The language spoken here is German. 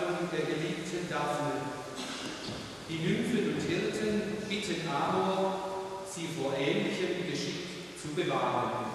die der geliebten Daphne. Die Nymphen und Hirten bitten Amor, sie vor ähnlichem Geschick zu bewahren.